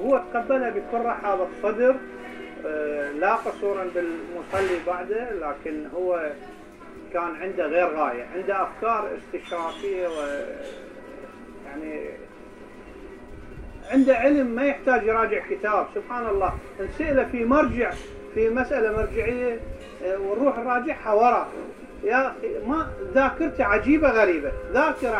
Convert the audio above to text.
وهو تقبلها بكل رحابة صدر آه، لا قصورا بالمصلي بعده لكن هو كان عنده غير غاية عنده أفكار استشرافية و يعني عنده علم ما يحتاج يراجع كتاب سبحان الله. نسأله في مرجع في مسألة مرجعية آه، ونروح نراجعها ورا. يا أخي ما ذاكرته عجيبة غريبة ذاكرة